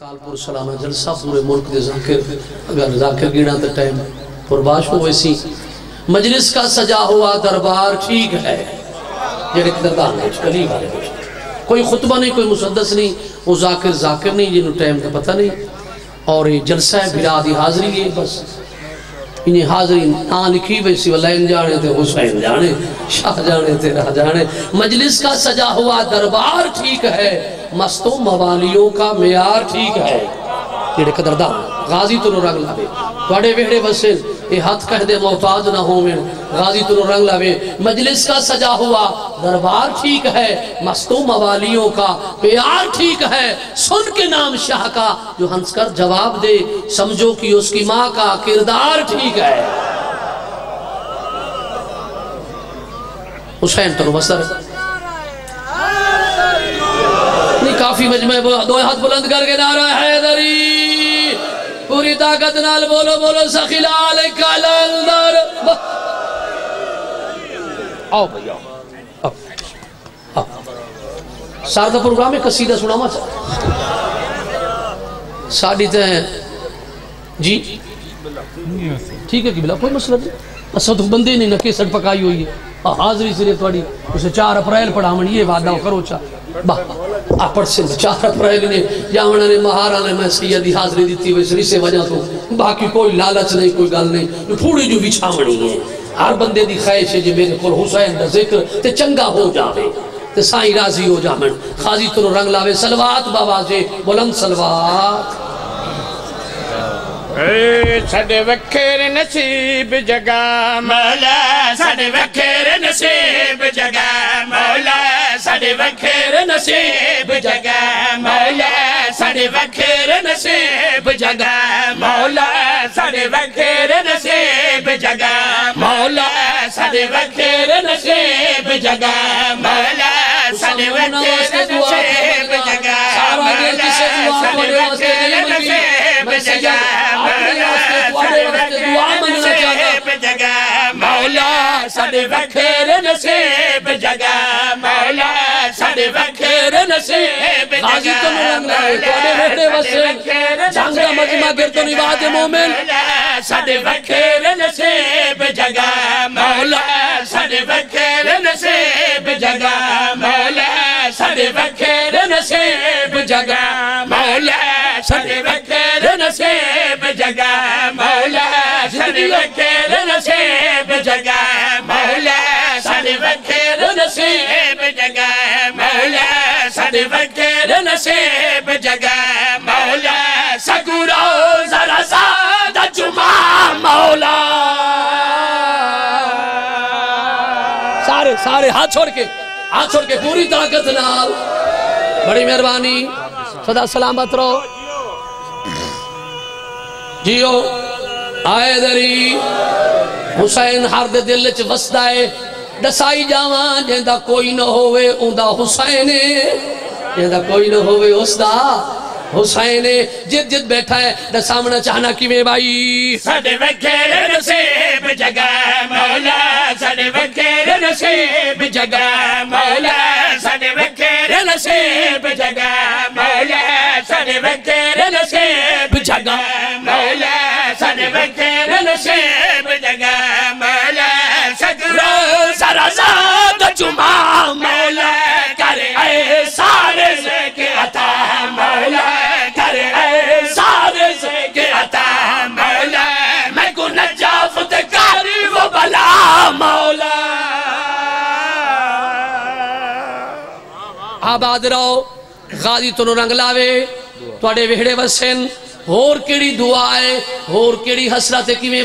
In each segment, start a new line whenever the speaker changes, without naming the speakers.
تالپور سلامہ جلسہ پورے ملک دے ذاکر اگر ذاکر گیڑا تے ٹائم پرباش ہو ویسی مجلس کا سجا ہوا دربار ٹھیک ہے۔ جڑے قدردان ہے کلی والے کوئی خطبہ نہیں، کوئی مسدس نہیں۔ وہ ذاکر ذاکر نہیں، جنہوں ٹائم کا پتہ نہیں۔ اور یہ جلسہ ہے بلا دی حاضری ہے، بس۔ انہیں حاضرین نہ لکھی ویسی واللہ جانے تھے حسین جانے شاہ جانے تھے رہ جانے مجلس کا سجا ہوا دربار ٹھیک ہے مستوں موالیوں کا میار ٹھیک ہے یہ قدردان غازی تو نو رنگ لاوے بڑے ویڑے بسن یہ ہاتھ کہہ دے محتاج نہ ہوں میں، غازی تو رنگ لاوے مجلس کا سجا ہوا، دربار ٹھیک ہے مستوں موالیوں کا پیار ٹھیک ہے۔ سن کے نام شاہ کا، جو ہنس کر جواب دے، سمجھو کہ اس کی ماں کا کردار ٹھیک ہے۔ حسین تو بسر۔ نہیں، کافی مجمع دو ہاتھ بلند کر کے نعرہ حیدری۔ پوری طاقت نال بولو بولو سخلال کلندر۔ آؤ بھئی آؤ۔ آؤ۔ آؤ۔ پروگرام میں قصیدہ سنا ماں چاہتا ساڑی تے ہیں جی؟ ٹھیک ہے قبلہ، کوئی مسئلہ نہیں۔ اسا تو بندے نہیں نہ کیسٹ پکائی ہوئی ہے۔ حاضری سرے توڑی اسے چار اپریل پڑھا من یہ وعدہ کرو چا با۔ اپڑ سے چار اپریل نے جاونا نے مہارا نے میں سیدی حاضری دیتی ہوئی سری سے وجہ تو۔ باقی کوئی لالچ نہیں، کوئی گل نہیں۔ یہ پھوڑی جو بچھا منی ہے۔ ہر بندے دی خواہش ہے جی میرے کول حسین دا ذکر تے چنگا ہو جاوے، تے سائیں راضی ہو جامن خاضی تو رنگ لاوے۔ سلوات بابا جے بلند سلوات۔
سڈے وکھر نصیب جگہ، مولا سڈے وکھر نصیب جگہ۔ مولا سڈے وکھر نصیب بخیر نصیب جگہ، مولا سر بخیر نصیب جگہ۔ مولا سر بخیر نصیب جگہ۔ مولا سر بخیر نصیب جگہ۔ مولا سر بخیر نصیب جگہ۔ مولا سر بخیر نصیب جگہ۔ مولا سر بخیر نصیب جگہ۔ مولا سر بخیر
غازی رنگ لائے توڑے رہنے وسے جنگ کا مجمع گر تو نواد مومن
سڈے وکھیر نصیب جگہ مولا سڈے وکھیر نصیب جگہ مولا سڈے وکھیر نصیب جگہ مولا سڈے وکھیر نصیب جگہ مولا سڈے وکھیر نصیب جگہ سڈے وکھیر نصیب جگہ مولا سگورو ذرا سادہ جمع مولا۔
سارے سارے ہاتھ چھوڑ کے، ہاتھ چھوڑ کے پوری طاقت نال۔ بڑی مہربانی صدا سلامت رہو۔ جیو، آئے دری۔ حسین ہر دے دل چ وسدا ہے۔ دسائی جاواں جیندا کوئی نہ ہوئے اوندا حسین جیندا کوئی نہ ہوئے اس دا حسین جد جد بیٹھا ہے دا سامنا چاہنا کی میں بائی
سڈے وکھیر نصیب جگہ مولا سڈے وکھیر نصیب جگہ مولا سڈے وکھیر نصیب جگہ مولا سڈے وکھیر نصیب جگہ مولا سڈے وکھیر نصیب مولا اے سارے سے کے عطا مولا اے سارے سے کے عطا مولا میں کو نجافت بلا مولا
آباد رہو، غازی تو رنگ لاوے توڑے وہڑے وسن اور کیڑی دعا ہے اور کیڑی حسرت کی میں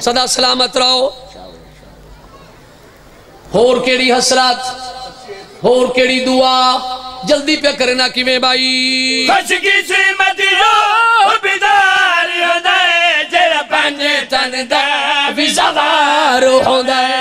صدا سلامت رہو۔ ہور کیڑی حسرت ہور کیڑی دعا، جلدی پہ کرنا کیویں بھائی؟
خوش قسمت مدیو بیدار ہوندا ہے جڑا پنج تن دا بھی سوار ہوندا ہے۔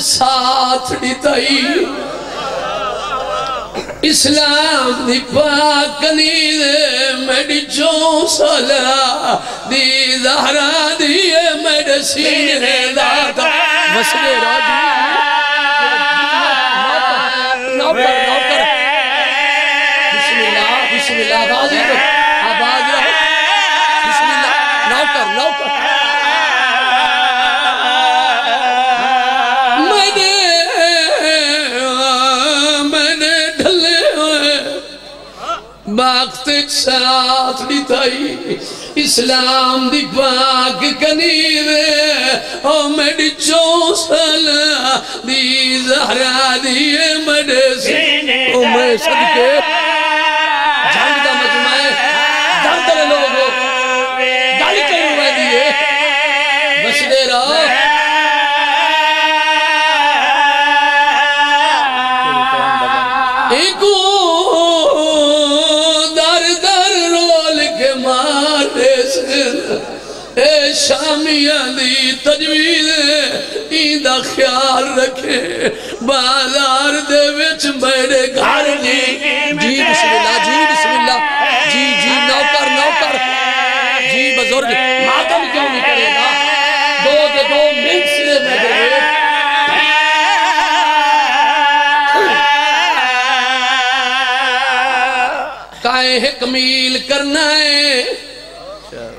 ساتھ ڈیتائی اسلام دی پاک نید میڈی چون سالا، دی زہرہ دی میڈی سینے داتا مسئلے راجی باقت ساتھ دیتائی اسلام دی پاک کنیر او میڈی چوسل دی زہرہ دی میڈی او میں صدقے۔ شامیاں دی تجویز ایندہ خیال رکھے۔ بازار دے وچ میرے گھر جی۔ جی بسم اللہ جی بسم اللہ جی جی نوکر نوکر۔ جی بزرگ، ماتم کیوں نہیں کرے گا؟ دو دے دو منٹ سے میں دے۔ کائیں ایک میل کرنا ہے۔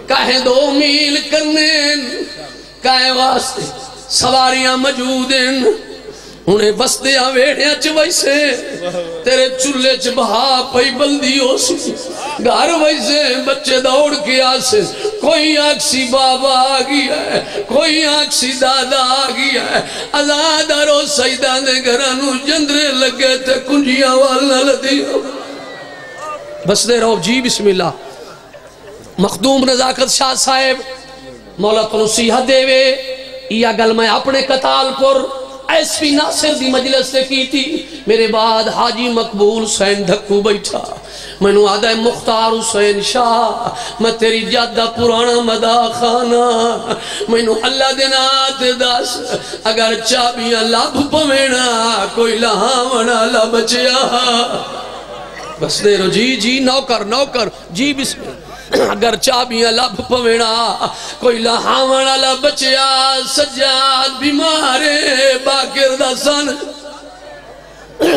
کہیں دو میل کرنے کہیں واسطے سواریاں موجود ہیں انہیں بستیاں ویڑیاں چ ویسے، تیرے چلے چ بہا پئی بلدی ہو سی۔ گھر ویسے، بچے دوڑ کے آسے۔ کوئی آکسی بابا آگی ہے، کوئی آکسی دادا آگی ہے۔ ازادارو سیدان دے گھرانو جندرے لگے تے کنجیاں والا لدی۔ بس دے رہو جی بسم اللہ۔ مخدوم نزاکت شاہ صاحب، مولا تو نصیحت دے یا گل میں اپنے قتال پر ایس پی ناصر دی مجلس سے کی تھی۔ میرے بعد حاجی مقبول سین دھکو بیٹھا۔ میں نو آدھا مختار حسین شاہ۔ میں تیری جادہ پرانا مدا خانہ۔ میں نو اللہ دینا تے داس اگر چابیاں لاب پوینا کوئی لہاونا لبچیا بس دے رو جی جی نوکر نوکر۔ جی بسم اللہ۔ اگر چابیاں لب پوینا، کوئی لہاونا لبچیا سجاد بیمارے باکر دا سن۔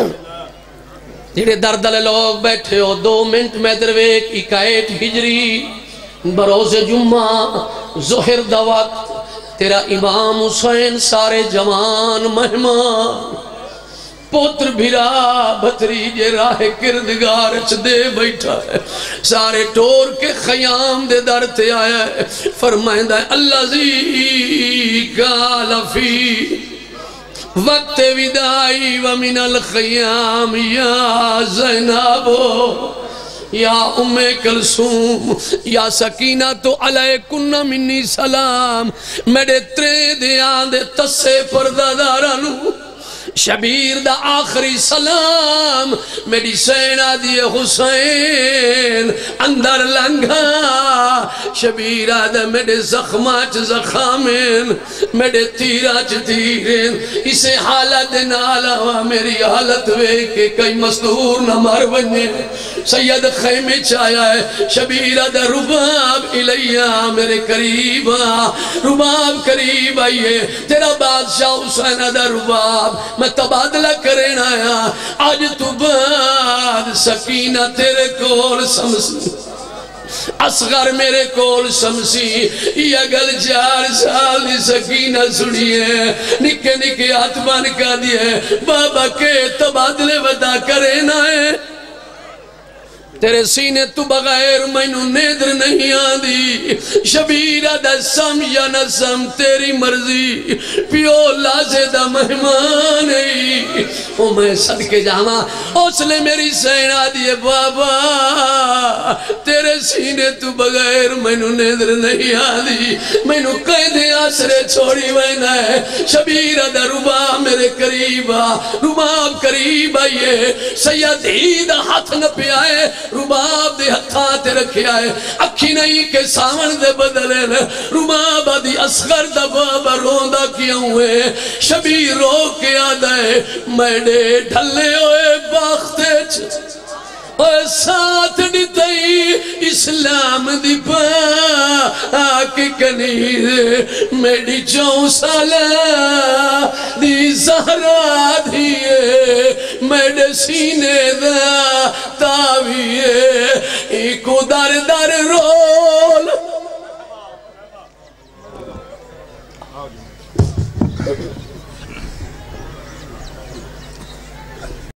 جیڑے دردل لوگ بیٹھے ہو، دو منٹ میں درویک اکائیٹ ہجری، بروز جمعہ زہر دا وقت، تیرا امام حسین، سارے جوان، مہمان۔ پوتر بھیرا بھتری جے راہ کردگار اچھ دے بیٹھا ہے۔ سارے ٹور کے خیام دے در تے آیا ہے۔ فرمائندہ ہے اللہ زی کالا فی وقت ودائی ومن الخیام یا زینابو یا ام کلسوم یا سکینہ تو علیہ کنہ منی سلام۔ میرے ترے دیاں دے تسے پردہ دارانو شبیر دا آخری سلام میری سینہ دی حسین، اندر لنگا، شبیر دا میرے زخمات زخامین میرے تیراچ تیرین۔ اسے حالت نالا ہوا میری حالت وے کہ کئی مصدور نہ مر بنے۔ سید خیمے چایا ہے، شبیر دا رباب علیہ میرے قریب رباب قریب آئیے، تیرا بادشاہ حسین دا رباب۔ میں تبادلہ کرنا آیا۔ آج تو بعد سکینہ تیرے کول سمسی۔ اصغر میرے کول سمسی۔ یہ گل چار سال دی سکینہ سنیے۔ نکے نکے ہاتھ بان کا دیئے بابا کے تبادلے ودا کرنا ہے تیرے سینے تو بغیر مینو نیدر نہیں آدھی شبیرہ دا سم یا نہ سم تیری مرضی، پیو لازے دا مہمان او میں صدقے جاواں، اس نے میری سینا دیے بابا۔ تیرے سینے تو بغیر میں نو نیدر نہیں آدھی میں نو کہیں آسرے چھوڑی وینا ہے شبیر دا رباب میرے قریبا، رباب قریب آئیے سید ہی دا ہاتھ نہ پہ آئے رباب دے ہتھاں تے رکھے آئے اکھی نہیں کہ سامن دے بدلے لے رباب دی اسغر دا بابا روندہ کیا ہوئے شبیر رو کے آدھے میں نے ڈھلے ہوئے باختے چھے اور ساتھ ڈیتائی اسلام دی پا۔ آکے کنیر میری چون سالا دی زہرا دیئے میرے سینے دا تاویے ایک در